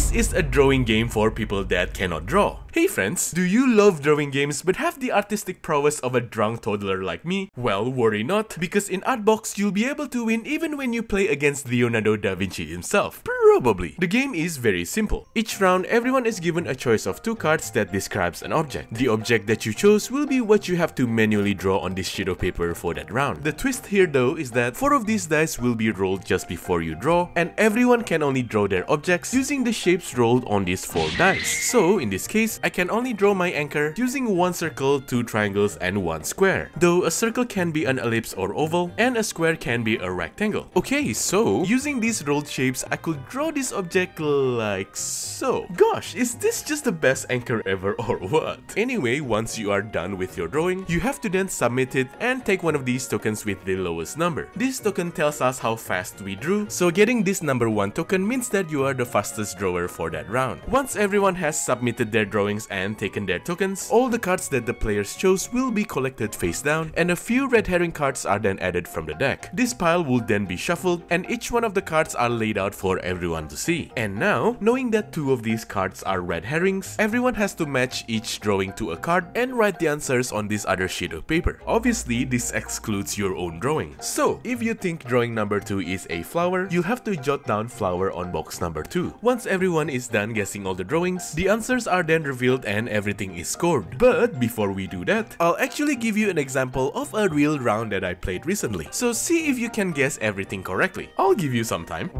This is a drawing game for people that cannot draw. Hey friends, do you love drawing games but have the artistic prowess of a drunk toddler like me? Well, worry not, because in Artbox you'll be able to win even when you play against Leonardo da Vinci himself. Probably. The game is very simple. Each round, everyone is given a choice of two cards that describes an object. The object that you chose will be what you have to manually draw on this sheet of paper for that round. The twist here though is that four of these dice will be rolled just before you draw, and everyone can only draw their objects using the shapes rolled on these four dice. So, in this case, I can only draw my anchor using one circle, two triangles, and one square. Though a circle can be an ellipse or oval, and a square can be a rectangle. Okay, so using these rolled shapes, I could draw this object like so. Gosh, is this just the best anchor ever or what? Anyway, once you are done with your drawing, you have to then submit it and take one of these tokens with the lowest number. This token tells us how fast we drew, so getting this number 1 token means that you are the fastest drawer for that round. Once everyone has submitted their drawings and taken their tokens, all the cards that the players chose will be collected face down, and a few red herring cards are then added from the deck. This pile will then be shuffled, and each one of the cards are laid out for everyone to see. And now, knowing that two of these cards are red herrings, everyone has to match each drawing to a card and write the answers on this other sheet of paper. Obviously, this excludes your own drawing. So, if you think drawing number 2 is a flower, you have to jot down flower on box number 2. Once is done guessing all the drawings, the answers are then revealed and everything is scored. But before we do that, I'll actually give you an example of a real round that I played recently. So see if you can guess everything correctly. I'll give you some time.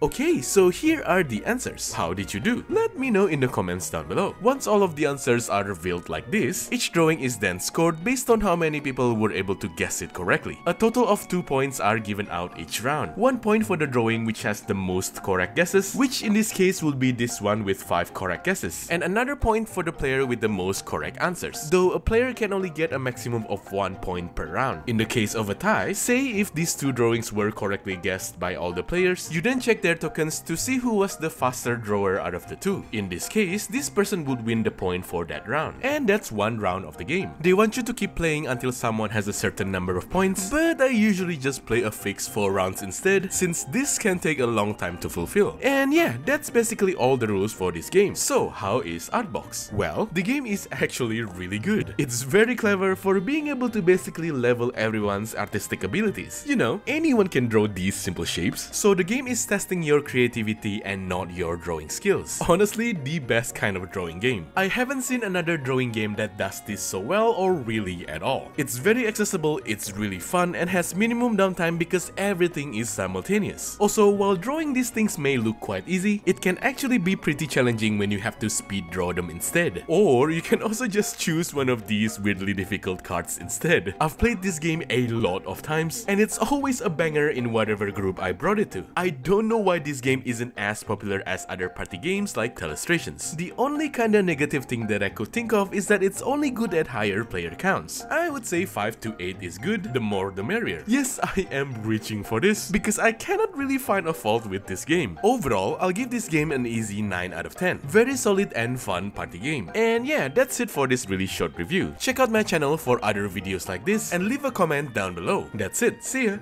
Okay, so here are the answers. How did you do? Let me know in the comments down below. Once all of the answers are revealed like this, each drawing is then scored based on how many people were able to guess it correctly. A total of 2 points are given out each round. 1 point for the drawing which has the most correct guesses, which in this case will be this one with 5 correct guesses, and another point for the player with the most correct answers, though a player can only get a maximum of 1 point per round. In the case of a tie, say if these two drawings were correctly guessed by all the players, you then check their tokens to see who was the faster drawer out of the two. In this case, this person would win the point for that round. And that's one round of the game. They want you to keep playing until someone has a certain number of points, but I usually just play a fixed 4 rounds instead, since this can take a long time to fulfill. And yeah, that's basically all the rules for this game. So how is Artbox? Well, the game is actually really good. It's very clever for being able to basically level everyone's artistic abilities. You know, anyone can draw these simple shapes, so the game is testing your creativity and not your drawing skills. Honestly, the best kind of drawing game. I haven't seen another drawing game that does this so well or really at all. It's very accessible, it's really fun, and has minimum downtime because everything is simultaneous. Also, while drawing these things may look quite easy, it can actually be pretty challenging when you have to speed draw them instead. Or you can also just choose one of these weirdly difficult cards instead. I've played this game a lot of times, and it's always a banger in whatever group I brought it to. I don't know why this game isn't as popular as other party games like Telestrations. The only kinda negative thing that I could think of is that it's only good at higher player counts. I would say 5 to 8 is good, the more the merrier. Yes, I am reaching for this, because I cannot really find a fault with this game. Overall, I'll give this game an easy 9 out of 10. Very solid and fun party game. And yeah, that's it for this really short review. Check out my channel for other videos like this and leave a comment down below. That's it, see ya!